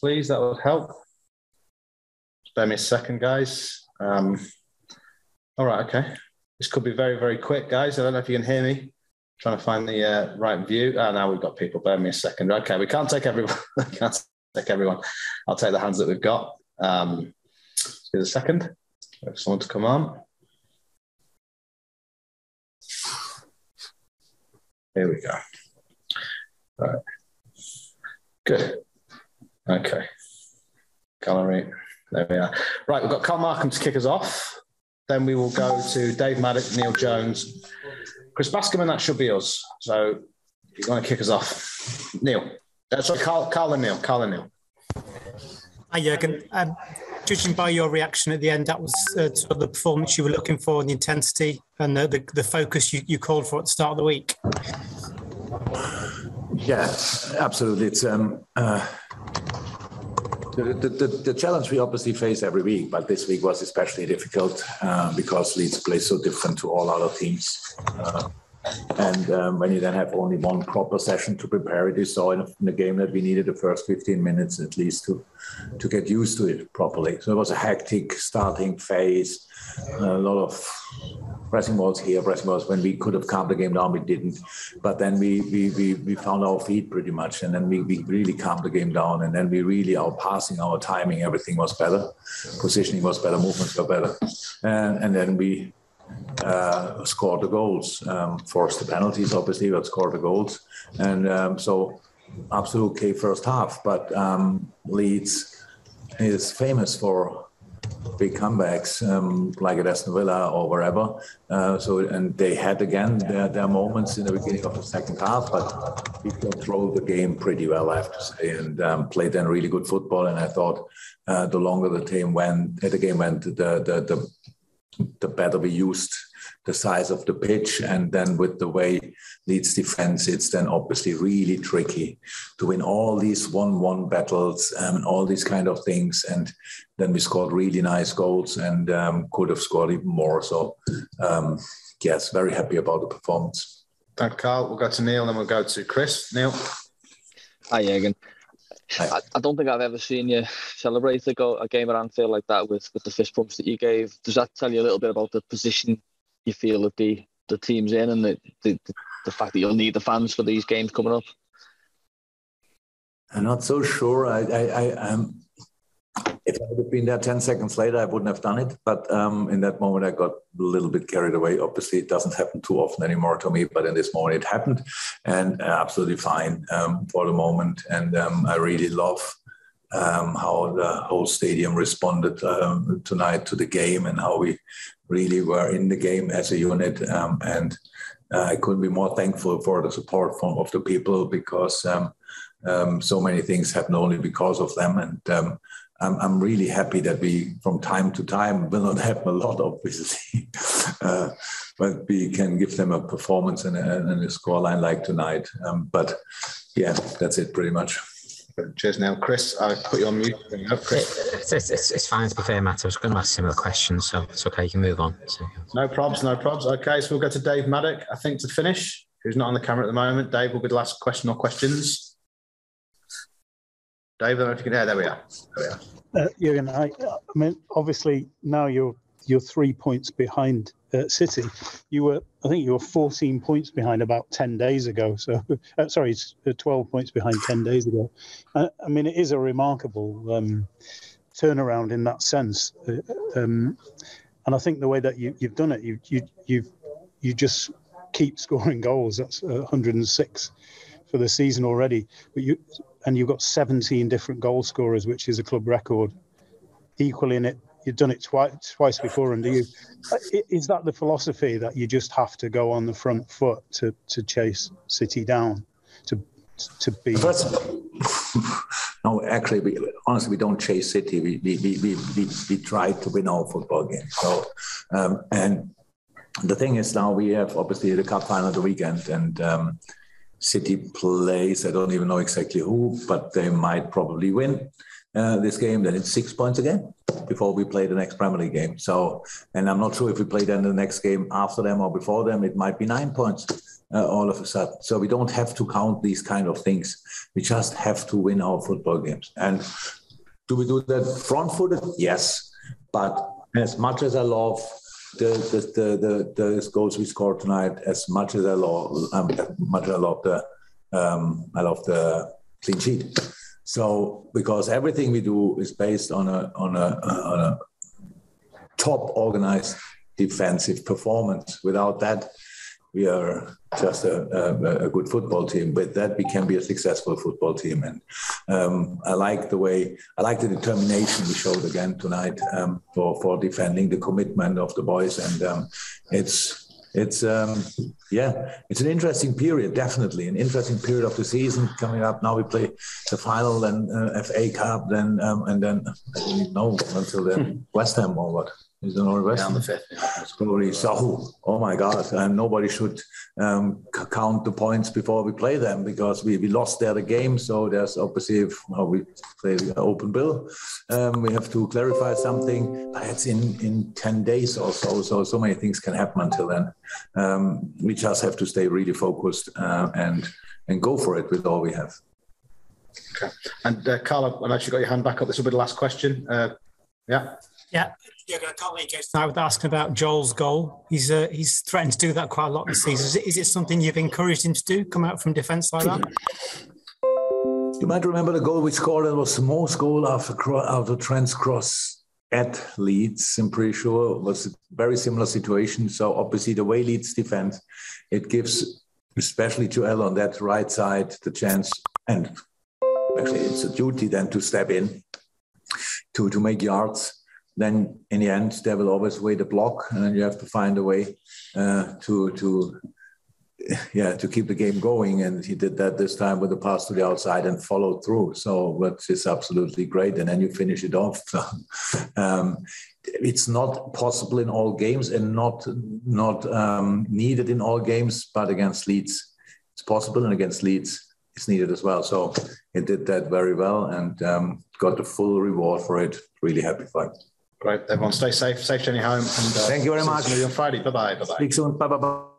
please. That would help. Spare me a second, guys. Um, all right, okay. This could be very, very quick, guys. I don't know if you can hear me. trying to find the uh, right view. Oh, now we've got people. Bear me a second. Okay, we can't take everyone. can't take everyone. I'll take the hands that we've got. Um, give a second. For someone to come on. Here we go. All right. Good. Okay. Gallery. There we are. Right, we've got Carl Markham to kick us off. Then we will go to Dave Maddock, Neil Jones, Chris Bascombe. That should be us. So you're going to kick us off. Neil. Uh, sorry, Carl, Carl and Neil. Carl and Neil. Hi, Jurgen. Um, judging by your reaction at the end, that was uh, sort of the performance you were looking for, and the intensity and the, the, the focus you, you called for at the start of the week. Yeah, absolutely. It's um, uh, the, the, the, challenge we obviously face every week, but this week was especially difficult uh, because Leeds play so different to all other teams. Uh, and um, when you then have only one proper session to prepare it, you saw in, in the game that we needed the first 15 minutes at least to to get used to it properly. So it was a hectic starting phase, a lot of pressing balls here, pressing balls. When we could have calmed the game down, we didn't. But then we we we, we found our feet pretty much, and then we, we really calmed the game down. And then we really our passing, our timing, everything was better, positioning was better, movements were better, and and then we uh, scored the goals, um, forced the penalties, obviously, but scored the goals. And um, so, absolute okay first half. But um, Leeds is famous for big comebacks, um, like at Aston Villa or wherever. Uh, so, and they had again their, their, moments in the beginning of the second half, but we controlled the game pretty well, I have to say, and um, played then really good football. And I thought uh, the longer the game went, the game went, the the the the better we used the size of the pitch. And then with the way Leeds defense, it's then obviously really tricky to win all these one-one battles um, and all these kind of things. And then we scored really nice goals and um, could have scored even more. So um, yes, very happy about the performance. Thank Carl. We'll go to Neil, then we'll go to Chris. Neil. Hi, Jürgen. I, I, don't think I've ever seen you celebrate a, go, a game at Anfield like that with, with the fist pumps that you gave. Does that tell you a little bit about the position you feel that the, the team's in and the, the, the fact that you'll need the fans for these games coming up? I'm not so sure. I, I, I um, if I would have been there 10 seconds later, I wouldn't have done it. But um, in that moment, I got a little bit carried away. Obviously, it doesn't happen too often anymore to me, but in this moment, it happened and uh, absolutely fine um, for the moment. And um, I really love um, how the whole stadium responded um, tonight to the game and how we really were in the game as a unit. Um, and uh, I couldn't be more thankful for the support from of the people because Um, so many things happen only because of them. And I'm, I'm really happy that we, from time to time, will not have a lot, obviously, uh, but we can give them a performance and a, and a scoreline like tonight. Um, but yeah, that's it pretty much. Cheers now. Chris, I put you on mute. Chris. It's, it's, it's, fine, to be fair, Matt. I was going to ask similar questions, so it's okay. You can move on. So. No probs, no probs. Okay, so we'll go to Dave Maddock, I think, to finish, who's not on the camera at the moment. Dave will be the last question or questions. I don't know if you can hear. There we are. There we are. Uh, Jurgen, I, I mean, obviously now you're you're three points behind uh, City. You were, I think, you were 14 points behind about 10 days ago. So, uh, sorry, uh, 12 points behind 10 days ago. Uh, I mean, it is a remarkable um, turnaround in that sense. Uh, um, and I think the way that you, have done it, you you you you just keep scoring goals. That's 106 for the season already. But you and you've got 17 different goal scorers, which is a club record. Equally in it, you've done it twice twice before, and you? Is that the philosophy that you just have to go on the front foot to to chase City down, to to be? First, no, actually, we, honestly, we don't chase City. We we, we, we, we, we try to win our football game. So, um, and the thing is now we have obviously the cup final the weekend, and um, City plays. I don't even know exactly who, but they might probably win uh, this game. Then it's six points again before we play the next Premier League game. So, and I'm not sure if we play then the next game after them or before them. It might be nine points. uh, all of a sudden. So we don't have to count these kind of things. We just have to win our football games. And do we do that front footed? Yes. But as much as I love the the the, the, goals we scored tonight, as much as I love, um, much I love the um, I love the clean sheet. So because everything we do is based on a on a on a top organized defensive performance. Without that, we are just a, a, a, good football team. With that, we can be a successful football team. And um, I like the way, I like the determination we showed again tonight um, for for defending the commitment of the boys. And um, it's it's um, yeah, it's an interesting period, definitely an interesting period of the season coming up. Now we play the final, then uh, FA Cup, then um, and then I don't know until then West Ham or what. Is the Northwest? Down the fifth. Probably so. Oh my God! And nobody should um, count the points before we play them because we, we lost there the game. So there's obviously if well, we play the open bill, um, we have to clarify something. But it's in in ten days or so. So so many things can happen until then. Um, we just have to stay really focused uh, and and go for it with all we have. Okay. And uh, Carla, unless you got your hand back up, this will be the last question. Uh, yeah. Yeah. Yeah, I can't let you go tonight without asking about Joel's goal. He's uh, he's threatened to do that quite a lot this season. Is it, is it something you've encouraged him to do? Come out from defence like that? You might remember the goal we scored. It was the most goal after after Trent's cross at Leeds. I'm pretty sure it was a very similar situation. So obviously the way Leeds defend, it gives especially to El on that right side the chance and actually it's a duty then to step in to to make yards then in the end there will always wait a block and you have to find a way uh, to to yeah to keep the game going and he did that this time with the pass to the outside and followed through so which is absolutely great and then you finish it off um, it's not possible in all games and not not um, needed in all games but against leeds it's possible and against leeds it's needed as well so it did that very well and um, got the full reward for it really happy for it Great. Everyone stay safe. Safe journey home. And, uh, Thank you very much. See you on Friday. Bye bye. Bye bye. Speak soon. Bye bye bye.